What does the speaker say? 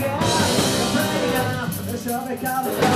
yeah, yeah. It's a big